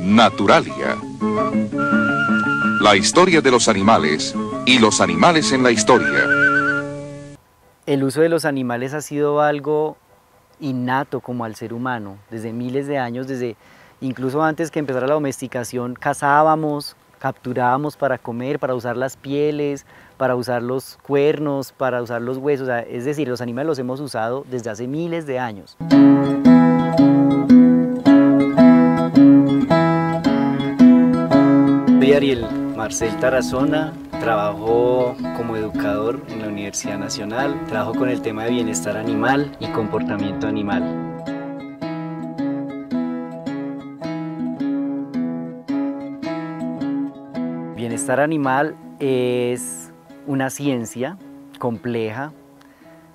Naturalia. La historia de los animales y los animales en la historia. El uso de los animales ha sido algo innato como al ser humano, desde miles de años, desde incluso antes que empezara la domesticación, cazábamos, capturábamos para comer, para usar las pieles, para usar los cuernos, para usar los huesos, es decir, los animales los hemos usado desde hace miles de años. Ariel Marcel Tarazona, trabajo como educador en la Universidad Nacional, trabajo con el tema de bienestar animal y comportamiento animal. Bienestar animal es una ciencia compleja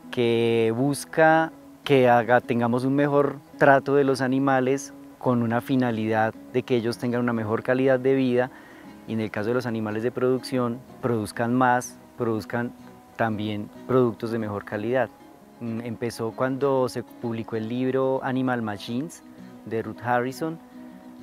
que busca que tengamos un mejor trato de los animales con una finalidad de que ellos tengan una mejor calidad de vida y en el caso de los animales de producción produzcan más, produzcan también productos de mejor calidad. Mm, empezó cuando se publicó el libro Animal Machines de Ruth Harrison,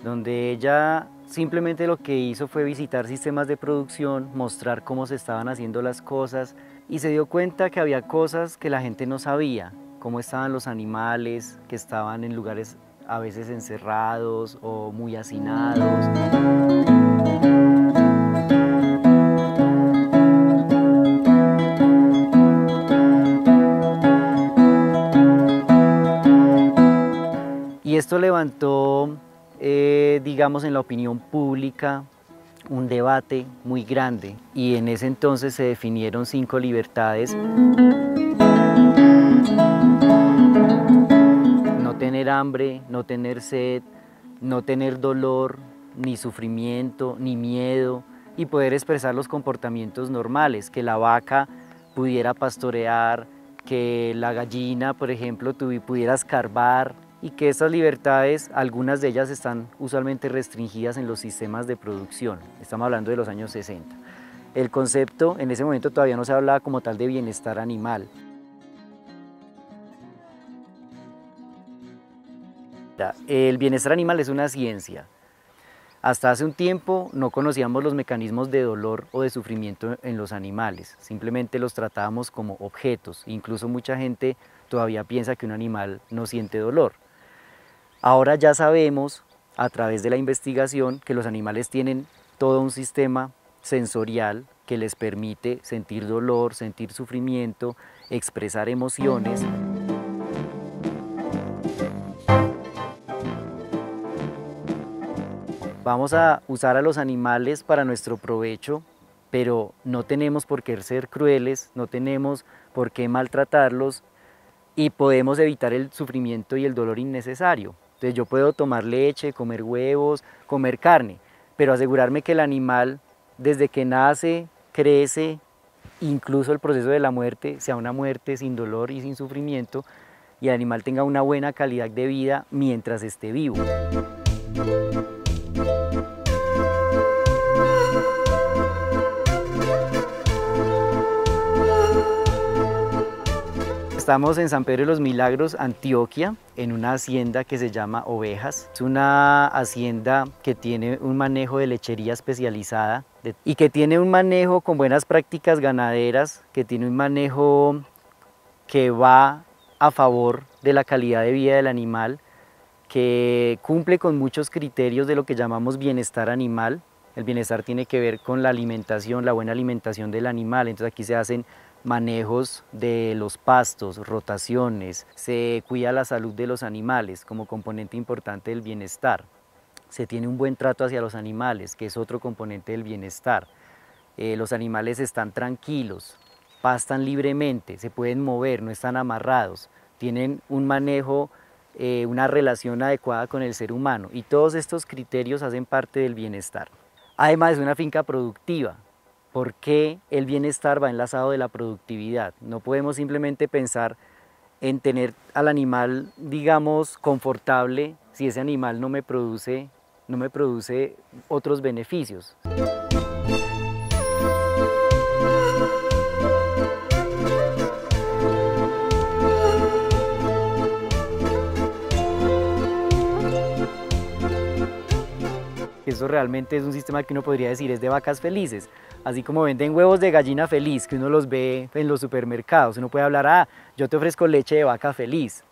donde ella simplemente lo que hizo fue visitar sistemas de producción, mostrar cómo se estaban haciendo las cosas y se dio cuenta que había cosas que la gente no sabía, cómo estaban los animales, que estaban en lugares a veces encerrados o muy hacinados. Esto levantó, eh, digamos, en la opinión pública un debate muy grande. Y en ese entonces se definieron cinco libertades. Tener hambre, no tener sed, no tener dolor, ni sufrimiento, ni miedo, y poder expresar los comportamientos normales, que la vaca pudiera pastorear, que la gallina, por ejemplo, pudiera escarbar, y que estas libertades, algunas de ellas están usualmente restringidas en los sistemas de producción. Estamos hablando de los años 60. El concepto en ese momento todavía no se hablaba como tal de bienestar animal. El bienestar animal es una ciencia. Hasta hace un tiempo no conocíamos los mecanismos de dolor o de sufrimiento en los animales, simplemente los tratábamos como objetos. Incluso mucha gente todavía piensa que un animal no siente dolor. Ahora ya sabemos a través de la investigación que los animales tienen todo un sistema sensorial que les permite sentir dolor, sentir sufrimiento, expresar emociones. Vamos a usar a los animales para nuestro provecho, pero no tenemos por qué ser crueles, no tenemos por qué maltratarlos y podemos evitar el sufrimiento y el dolor innecesario. Yo puedo tomar leche, comer huevos, comer carne, pero asegurarme que el animal desde que nace, crece, incluso el proceso de la muerte sea una muerte sin dolor y sin sufrimiento y el animal tenga una buena calidad de vida mientras esté vivo. Estamos en San Pedro de los Milagros, Antioquia, en una hacienda que se llama Ovejas. Es una hacienda que tiene un manejo de lechería especializada y que tiene un manejo con buenas prácticas ganaderas, que tiene un manejo que va a favor de la calidad de vida del animal, que cumple con muchos criterios de lo que llamamos bienestar animal. El bienestar tiene que ver con la alimentación, la buena alimentación del animal. Entonces aquí se hacen manejos de los pastos, rotaciones, se cuida la salud de los animales como componente importante del bienestar, se tiene un buen trato hacia los animales, que es otro componente del bienestar. Eh, los animales están tranquilos, pastan libremente, se pueden mover, no están amarrados, tienen un manejo, eh, una relación adecuada con el ser humano y todos estos criterios hacen parte del bienestar. Además es una finca productiva, por qué el bienestar va enlazado de la productividad. No podemos simplemente pensar en tener al animal, digamos, confortable si ese animal no me produce, no me produce otros beneficios. eso realmente es un sistema que uno podría decir es de vacas felices. Así como venden huevos de gallina feliz, que uno los ve en los supermercados. Uno puede hablar, ah, yo te ofrezco leche de vaca feliz.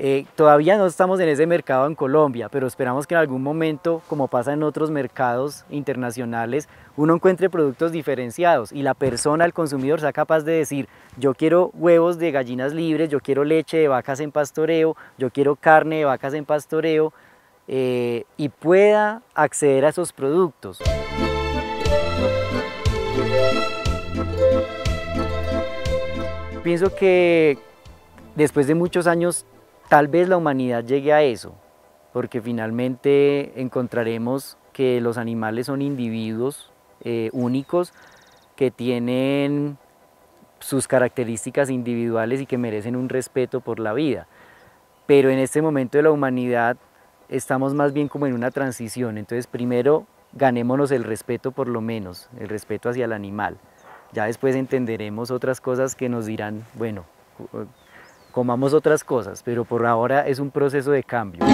Eh, todavía no estamos en ese mercado en Colombia, pero esperamos que en algún momento, como pasa en otros mercados internacionales, uno encuentre productos diferenciados y la persona, el consumidor, sea capaz de decir, yo quiero huevos de gallinas libres, yo quiero leche de vacas en pastoreo, yo quiero carne de vacas en pastoreo, eh, y pueda acceder a esos productos. Pienso que después de muchos años Tal vez la humanidad llegue a eso, porque finalmente encontraremos que los animales son individuos eh, únicos que tienen sus características individuales y que merecen un respeto por la vida. Pero en este momento de la humanidad estamos más bien como en una transición, entonces primero ganémonos el respeto por lo menos, el respeto hacia el animal. Ya después entenderemos otras cosas que nos dirán, bueno, comamos otras cosas, pero por ahora es un proceso de cambio.